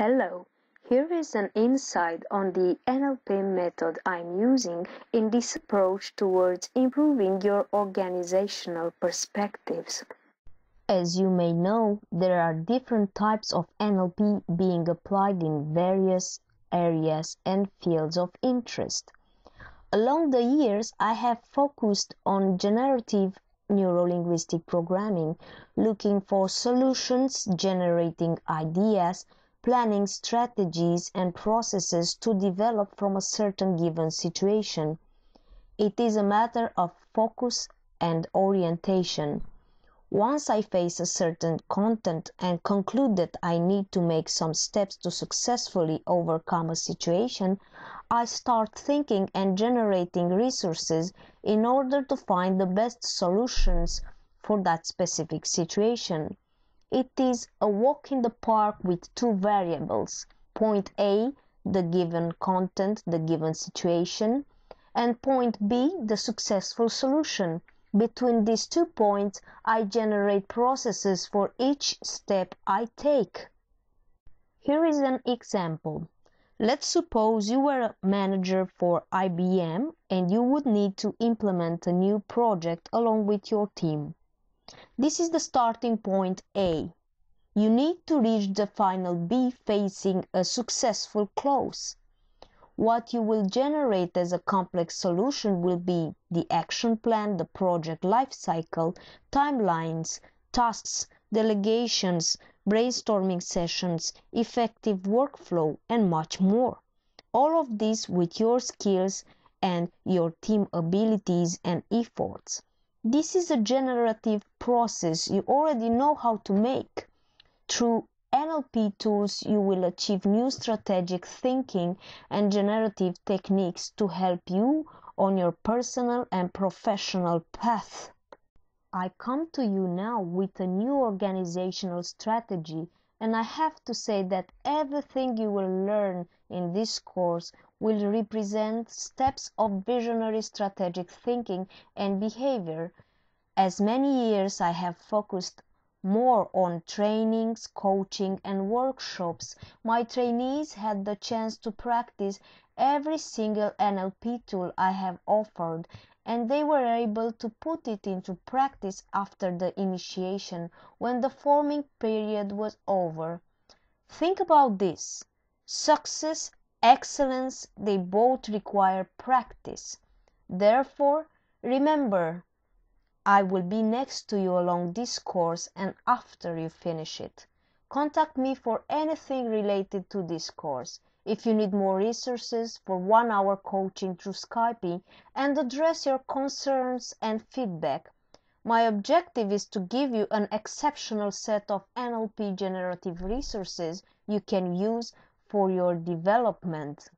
Hello, here is an insight on the NLP method I'm using in this approach towards improving your organizational perspectives. As you may know, there are different types of NLP being applied in various areas and fields of interest. Along the years, I have focused on generative neurolinguistic programming, looking for solutions, generating ideas, planning strategies and processes to develop from a certain given situation. It is a matter of focus and orientation. Once I face a certain content and conclude that I need to make some steps to successfully overcome a situation, I start thinking and generating resources in order to find the best solutions for that specific situation. It is a walk in the park with two variables. Point A, the given content, the given situation, and point B, the successful solution. Between these two points, I generate processes for each step I take. Here is an example. Let's suppose you were a manager for IBM and you would need to implement a new project along with your team. This is the starting point A. You need to reach the final B facing a successful close. What you will generate as a complex solution will be the action plan, the project life cycle, timelines, tasks, delegations, brainstorming sessions, effective workflow, and much more. All of this with your skills and your team abilities and efforts. This is a generative process you already know how to make. Through NLP tools, you will achieve new strategic thinking and generative techniques to help you on your personal and professional path. I come to you now with a new organizational strategy, and I have to say that everything you will learn in this course will represent steps of visionary strategic thinking and behavior. As many years I have focused more on trainings, coaching, and workshops, my trainees had the chance to practice every single NLP tool I have offered and they were able to put it into practice after the initiation when the forming period was over. Think about this. Success, excellence, they both require practice. Therefore, remember, I will be next to you along this course and after you finish it. Contact me for anything related to this course if you need more resources for one hour coaching through Skype and address your concerns and feedback. My objective is to give you an exceptional set of NLP generative resources you can use for your development.